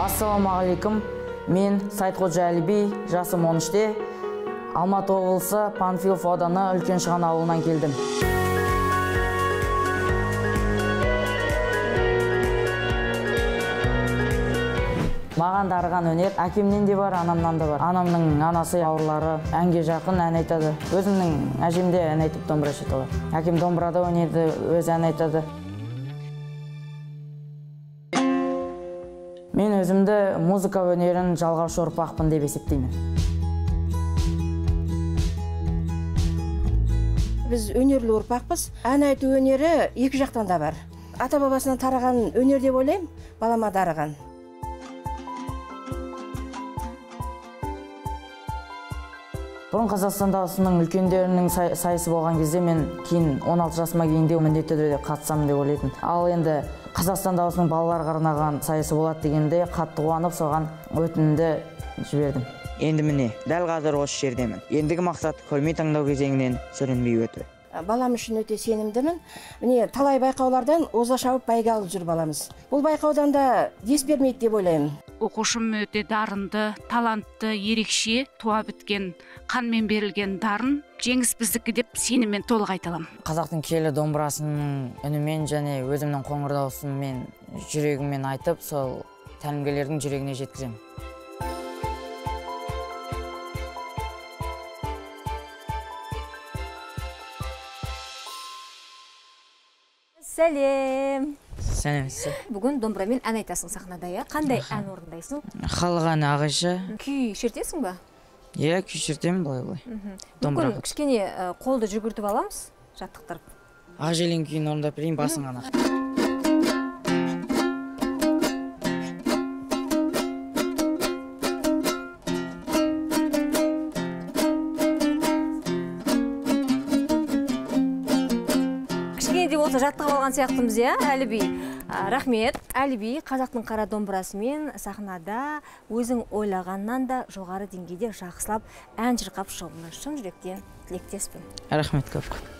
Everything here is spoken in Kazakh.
ассалаумағалейкум. Мен сайтқожа әліби жасым 13-те алматы облысы панфилов ауданы үлкен шыған ауылынан келдім. Маған дарыған өнер әкемнен де бар анамнан да бар. Анамның анасы бауырлары әнге жақын ән айтады. Өзімнің әжем де ән айтып домбыра шертеді әкем домбырада ойнайды өзі ән айтады. Мен өзімді музыка өнерін жалғаушы ұрпақпын деп есептеймін. Біз өнерлі ұрпақпыз. Ән айту өнері екі жақтан да бар. Ата бабасынан тараған өнер деп ойлаймын балама дарыған. Бұрын қазақстан дауысының үлкендерінің сай- сайысы болған кезде мен кейін 16 жасыма кейін де міндетті түрде қатысамын деп ойлайтын ал енді қазақстан дауысының балаларға арнаған сайысы болады дегенде қатты қуанып соған өтінімді жібердім. Енді міне дәл қазір осы жердемін. Ендігі мақсат көрмей таңдау кезеңінен сүрінбей өту. Балам үшін өте сенімдімін. Міне талай байқаулардан оза шауып бәйге алып жүр баламыз. Бұл байқаудан да дес бермейді деп ойлаймын. Оқушым өте дарынды талантты ерекше туа біткен қанмен берілген дарын. Жеңіс біздікі деп сеніммен толық айта аламын. Қазақтың киелі домбырасының үнімен және өзімнің қоңыр даусыммен жүрегіммен айтып сол тәлімгерлердің жүрегіне жеткіземін. Сәлем! Сәлеметсіз бүгін домбырамен ән айтасың сахнада иә? Қандай ән орындайсың? Халық әні ағайша. Күй шертесің ба? Иә күй шертемін былай былай. Мүмкін домбыраға кішкене қолды жүгіртіп аламыз жаттықтырып. Ақжелең күйін орындап берейін басын ғана. Кішкене де болса жаттығып алған сияқтымыз иә әліби рахмет. Әліби қазақтың қара домбырасымен сахнада өзің ойлағаннан да жоғары деңгейде жақсылап ән шырқап шығуыңа шын жүректен тілектеспін. Рахмет көп көп